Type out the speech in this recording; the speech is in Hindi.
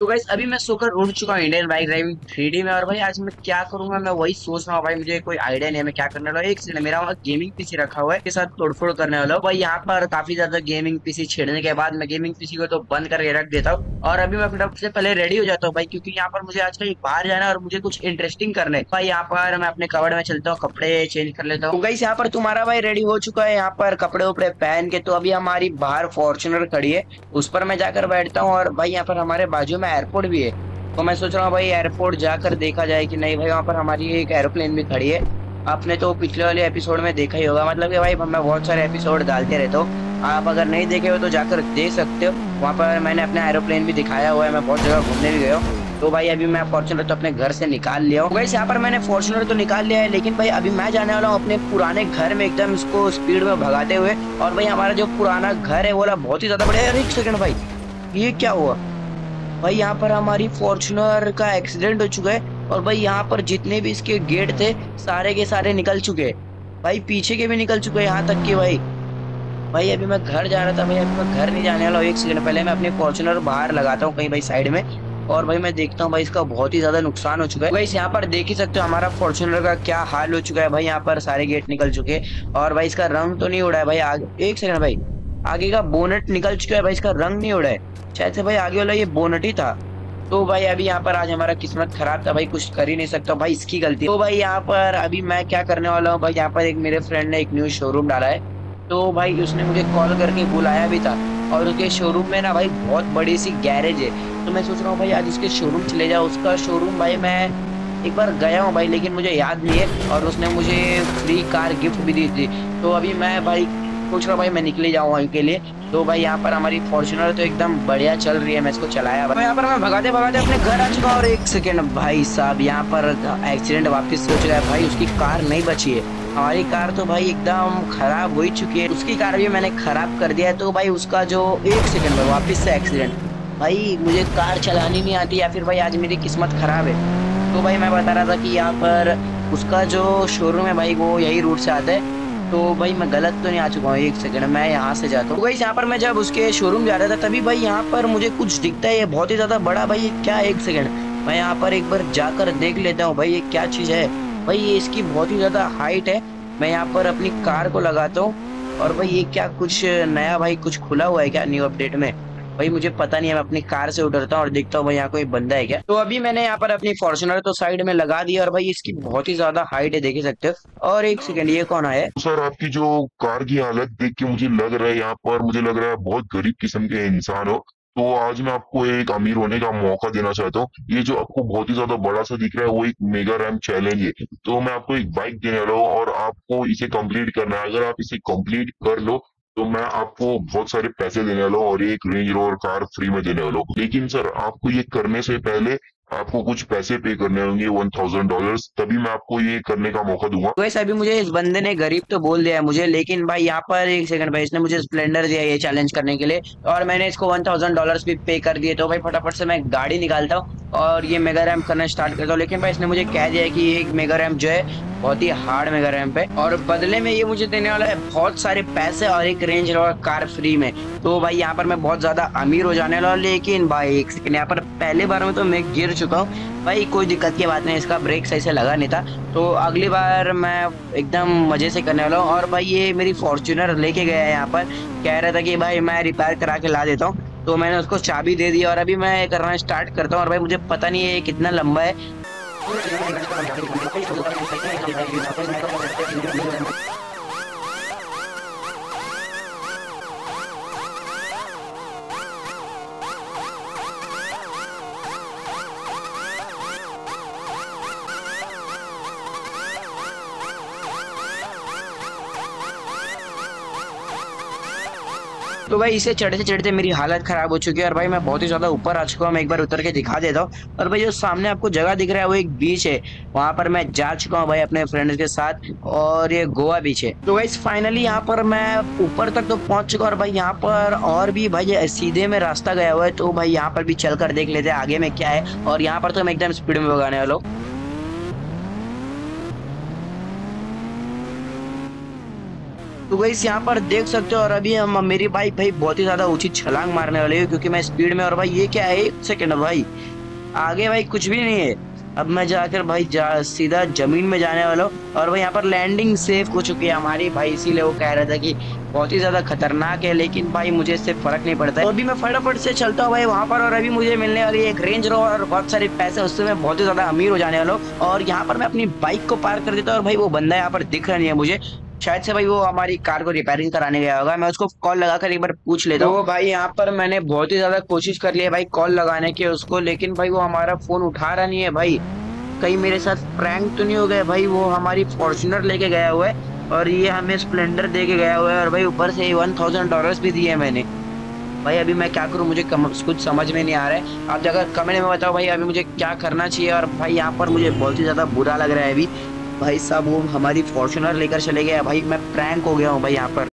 तो गाइस अभी मैं सोकर उठ चुका हूँ इंडियन बाइक ड्राइविंग थ्री में और भाई, आज मैं क्या करूँगा, मैं वही सोच रहा हूँ, भाई, मुझे कोई आइडिया नहीं है, मैं क्या करने वाला एक सेकंड मेरा वहाँ गेमिंग पीसी रखा हुआ है के साथ तोड़फोड़ करने वाला भाई, यहाँ पर काफ़ी ज़्यादा गेमिंग पीसी छेड़ने के बाद मैं गेमिंग पीसी को तो बंद करके रख देता हूँ और अभी मैं अपने से पहले रेडी हो जाता हूँ, भाई, क्योंकि यहाँ पर मुझे आज कहीं बाहर जाना है और मुझे कुछ इंटरेस्टिंग करना भाई, यहाँ पर मैं अपने कवर में चलता हूँ, कपड़े चेंज कर लेता हूँ। गाइस यहाँ पर तुम्हारा भाई रेडी हो चुका है, यहाँ पर कपड़े उपड़े पहन के तो अभी हमारी बाहर फॉर्चुनर खड़ी है, उस पर मैं जाकर बैठता हूँ और भाई, यहाँ पर हमारे बाजू में एयरपोर्ट भी है। तो मैं सोच रहा हूँ, भाई एयरपोर्ट जाकर देखा जाए कि नहीं, भाई वहाँ पर हमारी एक एरोप्लेन भी खड़ी है। आपने तो पिछले वाले एपिसोड में देखा ही होगा मतलब कि भाई मैं बहुत सारे एपिसोड डालते रहता हूँ। आप अगर नहीं देखे हो तो जाकर देख सकते हो। वहाँ पर मैंने अपना एरोप्लेन भी दिखाया हुआ है, मैं बहुत जगह घूमने भी गया हूँ। तो भाई अभी मैं फॉर्चुनर तो अपने घर से निकाल लिया हूँ। वैसे यहाँ पर मैंने फॉर्चुनर तो निकाल लिया है, लेकिन भाई अभी मैं जाने वाला हूँ अपने पुराने घर में एकदम इसको स्पीड में भगाते हुए। और भाई हमारा जो पुराना घर है, वो बहुत ही ज़्यादा है। एक सेकंड भाई, ये क्या हुआ? भाई, यहाँ पर हमारी फॉर्चुनर का एक्सीडेंट हो चुका है और भाई, यहाँ पर जितने भी इसके गेट थे, सारे के सारे निकल चुके हैं। भाई, पीछे के भी निकल चुके हैं यहाँ तक के भाई। भाई, अभी मैं घर जा रहा था, भाई, अभी मैं घर नहीं जाने वाला एक सेकंड पहले मैं अपनी फॉर्चुनर बाहर लगाता हूँ कहीं भाई साइड में और भाई, मैं देखता हूँ भाई, इसका बहुत ही ज़्यादा नुकसान हो चुका है। भाई यहाँ पर देख ही सकते हो हमारा फॉर्चुनर का क्या हाल हो चुका है। भाई, यहाँ पर सारे गेट निकल चुके और भाई, इसका रंग तो नहीं उड़ा है। भाई, आगे एक सेकंड भाई। आगे का बोनट निकल चुका है भाई, इसका रंग नहीं उड़ा है। शायद से भाई आगे वाला ये बोनट ही था। तो भाई अभी यहाँ पर आज हमारा किस्मत खराब था भाई, कुछ कर ही नहीं सकता भाई इसकी गलती। तो भाई यहाँ पर अभी मैं क्या करने वाला हूँ भाई, यहाँ पर एक मेरे फ्रेंड ने एक न्यू शोरूम डाला है। तो भाई उसने मुझे कॉल करके बुलाया भी था। और उसके शोरूम में ना भाई बहुत बड़ी सी गैरेज है। तो मैं सोच रहा हूँ भाई आज उसके शोरूम चले जाओ उसका शोरूम भाई मैं एक बार गया हूँ भाई, लेकिन मुझे याद नहीं है। और उसने मुझे फ्री कार गिफ्ट भी दी थी। तो अभी मैं भाई पूछ रहा भाई, मैं निकले जाऊँ वहीं के लिए? तो भाई, यहाँ पर हमारी फॉर्चुनर तो एकदम बढ़िया चल रही है, मैं इसको चलाया भाई। यहाँ पर मैं भगाते भगाते अपने घर आ चुका और एक सेकेंड भाई साहब, यहाँ पर एक्सीडेंट वापस हो चुका है। भाई, उसकी कार नहीं बची है। हमारी कार तो भाई एकदम खराब हो ही चुकी है। उसकी कार भी मैंने खराब कर दिया है तो भाई उसका जो एक सेकेंड में वापस से एक्सीडेंट भाई, मुझे कार चलानी नहीं आती या फिर भाई, आज मेरी किस्मत खराब है। तो भाई, मैं बता रहा था कि यहाँ पर उसका जो शोरूम है भाई, वो यही रूट से आता है। तो भाई मैं गलत तो नहीं आ चुका हूँ, एक सेकंड मैं यहाँ से जाता हूँ। भाई यहाँ पर मैं जब उसके शोरूम जा रहा था, तभी भाई यहाँ पर मुझे कुछ दिखता है, ये बहुत ही ज़्यादा बड़ा भाई क्या एक सेकंड मैं यहाँ पर एक बार जाकर देख लेता हूँ भाई, ये क्या चीज़ है। भाई ये इसकी बहुत ही ज़्यादा हाइट है, मैं यहाँ पर अपनी कार को लगाता हूँ, और भाई ये क्या कुछ नया भाई, कुछ खुला हुआ है क्या न्यू अपडेट में? भाई, मुझे पता नहीं है मैं अपनी कार से उतरता हूँ और देखता हूँ भाई, यहाँ कोई बंदा है क्या? तो अभी मैंने यहाँ पर अपनी फॉर्चुनर तो साइड में लगा दी और भाई, इसकी बहुत ही ज़्यादा हाइट है, देख सकते हो। और एक सेकेंड ये कौन है सर, आपकी जो कार की हालत देख के मुझे लग रहा है यहाँ पर, मुझे लग रहा है बहुत गरीब किस्म के इंसान हो। तो आज मैं आपको एक अमीर होने का मौका देना चाहता हूँ। ये जो आपको बहुत ही ज़्यादा बड़ा सा दिख रहा है, वो एक मेगा रैम चैलेंज है। तो मैं आपको एक बाइक देने वाला हूँ और आपको इसे कंप्लीट करना है। अगर आप इसे कंप्लीट कर लो तो मैं आपको बहुत सारे पैसे देने वाला हूँ और एक रेंज रोवर कार फ्री में देने वाला हूँ। लेकिन सर, आपको ये करने से पहले आपको कुछ पैसे पे करने होंगे वन थाउज़ेंड डॉलर तभी मैं आपको ये करने का मौका दूँगा। वैसे अभी मुझे इस बंदे ने गरीब तो बोल दिया है मुझे, लेकिन भाई यहाँ पर एक सेकंड भाई, इसने मुझे स्प्लेंडर दिया ये चैलेंज करने के लिए। और मैंने इसको वन थाउज़ेंड डॉलर भी पे कर दिए तो भाई फटाफट से मैं गाड़ी निकालता हूँ। और ये मेगा रैम करना स्टार्ट करता हूँ। लेकिन भाई, इसने मुझे कह दिया है कि एक मेगा रैम जो है, बहुत ही हार्ड मेगा रैम पे और बदले में ये मुझे देने वाला है बहुत सारे पैसे और एक रेंज रोवर कार फ्री में। तो भाई, यहाँ पर मैं बहुत ज़्यादा अमीर हो जाने वाला लेकिन भाई, एक सेकंड यहाँ पर पहले बार में तो मैं गिर चुका हूँ। भाई, कोई दिक्कत की बात नहीं, इसका ब्रेक सही से लगा नहीं था। तो अगली बार मैं एकदम मज़े से करने वाला हूँ। और भाई, ये मेरी फॉर्चुनर लेके गया है यहाँ पर। कह रहा था कि भाई, मैं रिपेयर करा के ला देता हूँ। तो मैंने उसको चाबी दे दी और अभी मैं करना स्टार्ट करता हूँ और भाई मुझे पता नहीं है कितना लंबा है। तो भाई इसे चढ़ते चढ़ते मेरी हालत खराब हो चुकी है और भाई मैं बहुत ही ज़्यादा ऊपर आ चुका हूँ। मैं एक बार उतर के दिखा देता हूँ। और भाई जो सामने आपको जगह दिख रहा है, वो एक बीच है। वहाँ पर मैं जा चुका हूँ भाई अपने फ्रेंड्स के साथ और ये गोवा बीच है। तो भाई फाइनली यहाँ पर मैं ऊपर तक तो पहुँच चुका और भाई यहाँ पर और भी भाई सीधे में रास्ता गया हुआ है। तो भाई यहाँ पर भी चल कर देख लेते हैं आगे में क्या है। और यहाँ पर तो मैं एकदम स्पीड में भगाने वाला हूँ। तो गई यहाँ पर देख सकते हो, और अभी हम, मेरी बाइक भाई बहुत ही ज़्यादा ऊँची छलांग मारने वाली है, क्योंकि मैं स्पीड में, और भाई ये क्या है, एक सेकंड भाई। आगे भाई कुछ भी नहीं है। अब मैं जाकर भाई जा, सीधा ज़मीन में जाने वाला हूँ, और भाई यहाँ पर लैंडिंग सेफ़ हो चुकी है हमारी। भाई इसीलिए वो कह रहा था कि बहुत ही ज़्यादा खतरनाक है, लेकिन भाई मुझे इससे फ़र्क नहीं पड़ता है। तो अभी मैं फटाफट से चलता हूँ भाई वहाँ पर, और अभी मुझे मिलने वाली एक रेंज रोवर और बहुत सारे पैसे, उससे मैं बहुत ही ज़्यादा अमीर हो जाने वाला हूँ। और यहाँ पर मैं अपनी बाइक को पार कर देता हूँ, और भाई वो बंदा यहाँ पर दिख रहा नहीं है मुझे। शायद से भाई वो हमारी कार को रिपेयरिंग कराने गया होगा। मैं उसको कॉल लगाकर एक बार पूछ लेता हूँ। तो भाई यहाँ पर मैंने बहुत ही ज़्यादा कोशिश कर लिया भाई कॉल लगाने की उसको लेकिन भाई वो हमारा फ़ोन उठा रहा नहीं है भाई। कहीं मेरे साथ प्रैंक तो नहीं हो गया भाई वो हमारी फॉर्चुनर लेके गया हुआ है और ये हमें स्प्लेंडर दे के गया हुआ है और भाई ऊपर से वन थाउज़ेंड डॉलर भी दिए मैंने। भाई अभी मैं क्या करूँ मुझे कम, कुछ समझ में नहीं आ रहा है। आप जगह कमेंट में बताओ भाई अभी मुझे क्या करना चाहिए? और भाई यहाँ पर मुझे बहुत ही ज़्यादा बुरा लग रहा है अभी। भाई साहब, वो हमारी फॉर्चुनर लेकर चले गए भाई, मैं प्रैंक हो गया हूँ भाई यहाँ पर।